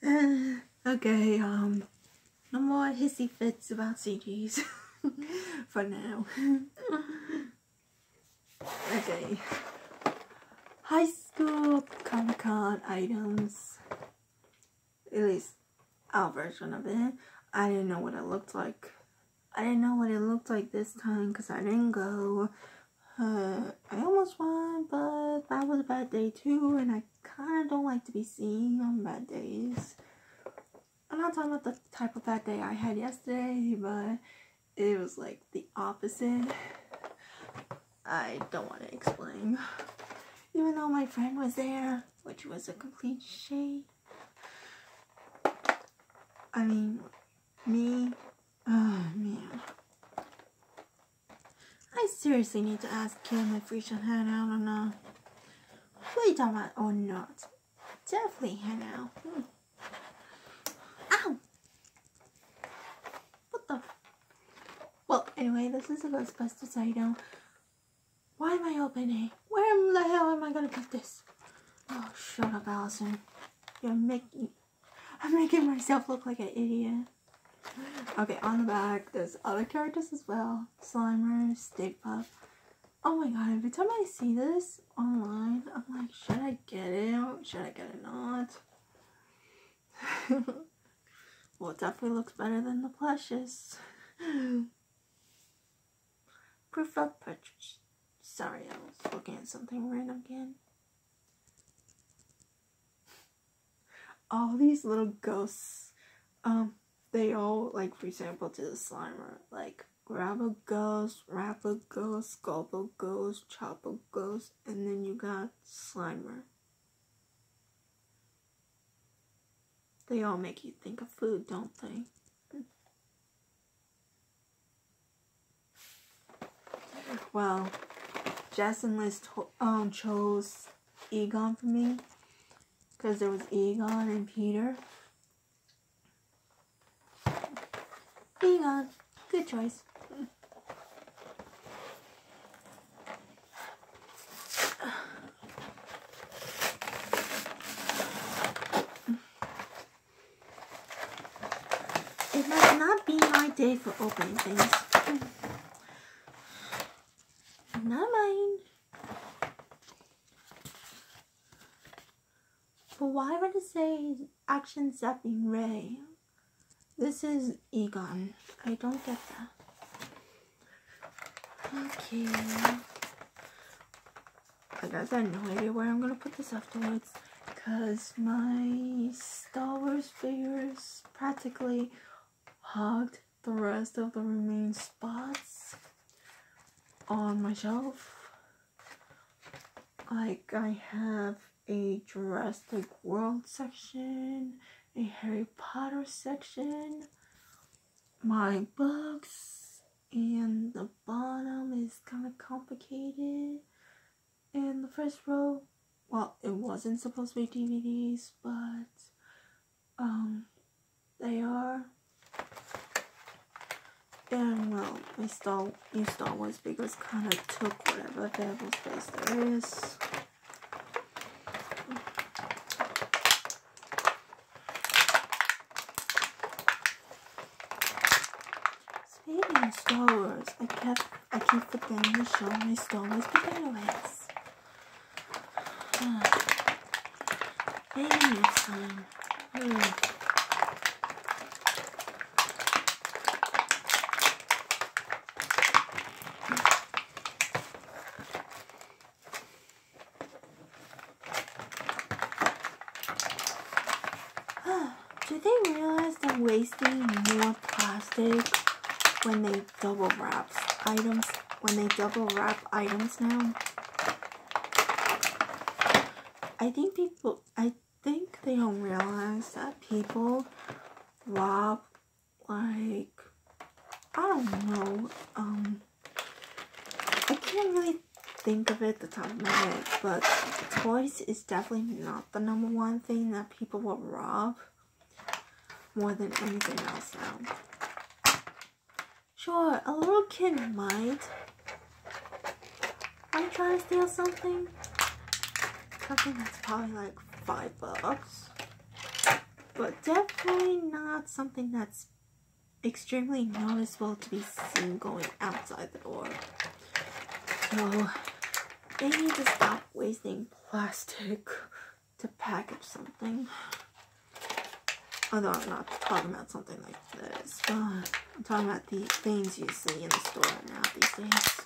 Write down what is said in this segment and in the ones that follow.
okay, um, no more hissy fits about CGs for now. okay. High school Comic Con items. At least our version of it. I didn't know what it looked like. I didn't know what it looked like this time because I didn't go. Uh, I almost won, but that was a bad day too, and I kind of don't like to be seen on bad days. I'm not talking about the type of bad day I had yesterday, but it was like the opposite. I don't want to explain. Even though my friend was there, which was a complete shame. I mean, me, oh man. I seriously need to ask Kim if we should hang out or not. About or not? Definitely hang out. Hmm. Ow! What the? Well, anyway, this is a Ghostbusters item. Why am I opening? Where the hell am I gonna put this? Oh, shut up, Allison. You're making... I'm making myself look like an idiot. Okay, on the back, there's other characters as well. Slimer, Stay Puft. Oh my god, every time I see this online, I'm like, should I get it? Should I get it not? well, it definitely looks better than the plushes. Proof of purchase. Sorry, I was looking at something random again. All these little ghosts, um, they all, like, for example, to the Slimer, like, grab a ghost, wrap a ghost, sculpt a ghost, chop a ghost, and then you got Slimer. They all make you think of food, don't they? Well, Jess and Liz um, chose Egon for me because there was Egon and Peter. Egon, good choice. It must not be my day for opening things. Not mine. But why would it say action zapping ray? This is Egon. I don't get that. Okay. I guess I have no idea where I'm gonna put this afterwards. Because my Star Wars figures practically hogged the rest of the remaining spots on my shelf. Like, I have a Jurassic World section, a Harry Potter section, my books, and the bottom is kind of complicated. And the first row, well, it wasn't supposed to be DVDs, but um, they are. And well, my Star new Star Wars figures kind of took whatever available space there is. Speaking of Star Wars, I kept I keep forgetting to show my Star Wars potato heads. Time. Hmm. Do they realize they're wasting more plastic when they double wrap items? When they double wrap items now? I think people, I think they don't realize that people rob, like, I don't know, um, I can't really think of it the top of my head, but toys is definitely not the number one thing that people will rob more than anything else now. Sure, a little kid might. Might try to steal something. Something that's probably like five bucks. but definitely not something that's extremely noticeable to be seen going outside the door. So they need to stop wasting plastic to package something. Although I'm not talking about something like this, but I'm talking about the things you see in the store now these days.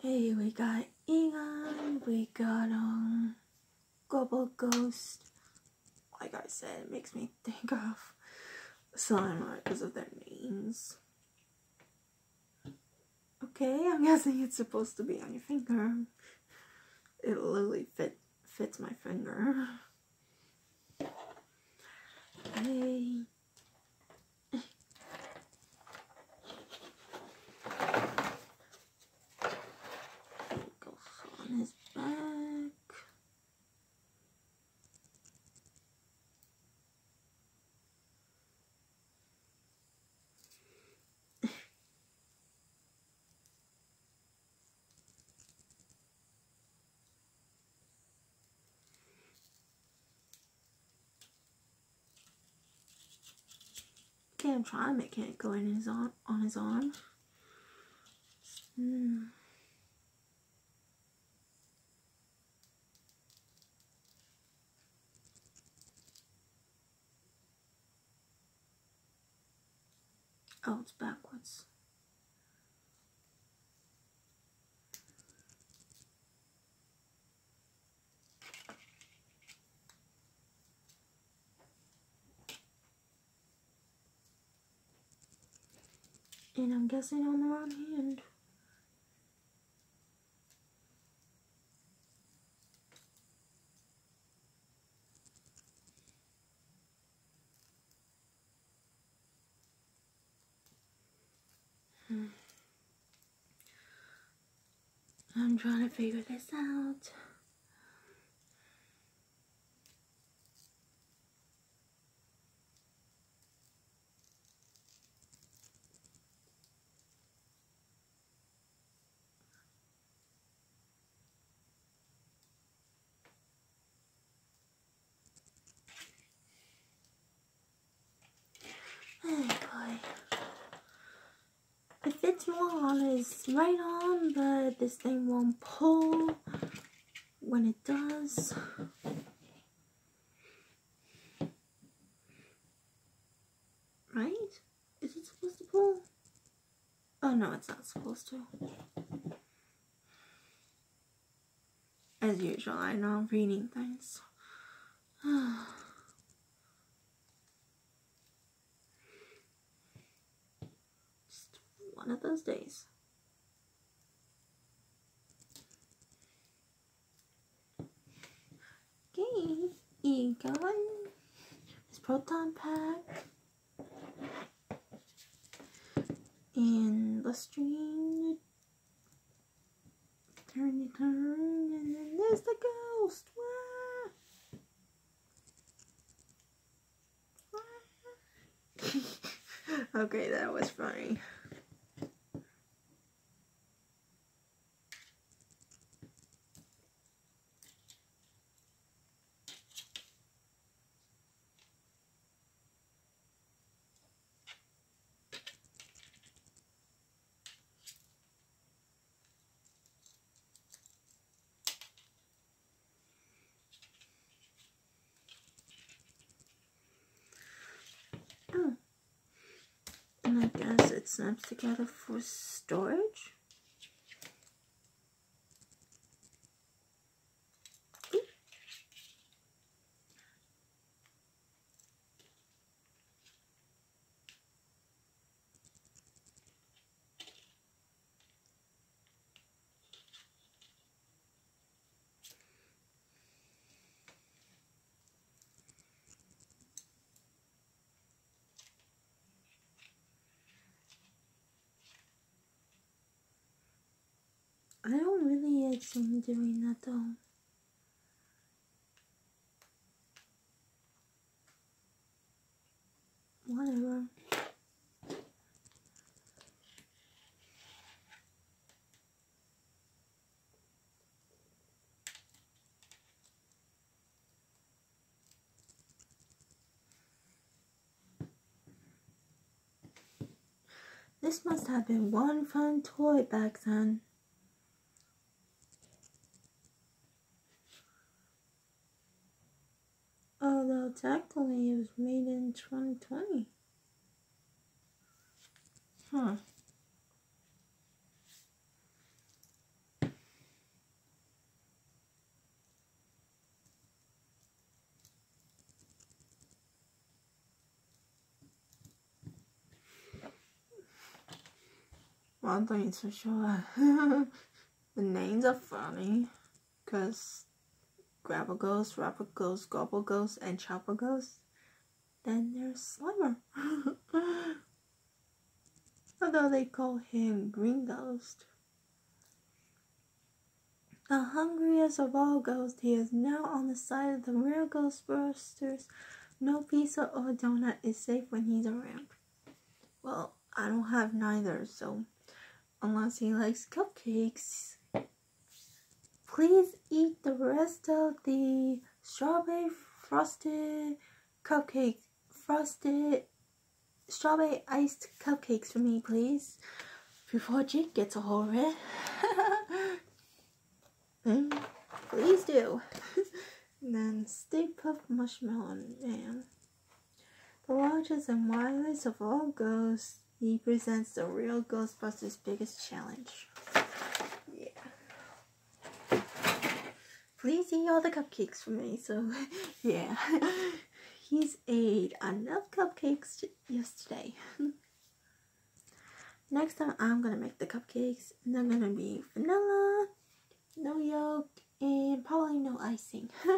Hey, we got Egon, we got um Global Ghost. Like I said, it makes me think of Slimer because of their names. Okay, I'm guessing it's supposed to be on your finger. It literally fit fits my finger. on his back. Okay, I'm trying to make it go in his arm on his arm. Hmm. Oh, it's backwards. And I'm guessing on the wrong hand. Hmm. I'm trying to figure this out. Oh boy. It fits more on his right arm, but this thing won't pull when it does. Right? Is it supposed to pull? Oh no, it's not supposed to. As usual, I know I'm reading things. Oh. One of those days. Okay, Egon, his proton pack, and Lustrine. Turn it turn, and then there's the ghost. Wah! okay, that was funny. Oh. And I snaps together for storage. I'm really itching doing that though. Whatever. This must have been one fun toy back then. Was made in 2020. Huh. One thing is for sure, the names are funny, cause Grabber Ghost, Wrapper Ghost, Gobble Ghost, and Chopper Ghost. Then there's Slimer. Although they call him Green Ghost. The hungriest of all ghosts, he is now on the side of the real Ghostbusters. No pizza or donut is safe when he's around. Well, I don't have neither, so unless he likes cupcakes, please eat the rest of the strawberry frosted cupcake, frosted strawberry iced cupcakes for me, please, before Jake gets a hold of it. mm, please do. and then Stay Puft Marshmallow Man. The largest and wildest of all ghosts, he presents the real Ghostbusters' biggest challenge. Yeah. Please eat all the cupcakes for me. So, yeah. He's ate enough cupcakes yesterday. Next time I'm gonna make the cupcakes and they're gonna be vanilla, no yolk, and probably no icing.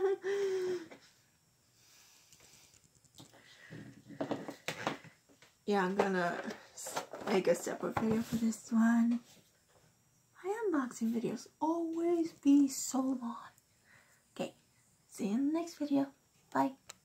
yeah, I'm gonna make a separate video for this one. My unboxing videos always be so long. Okay, see you in the next video. Bye.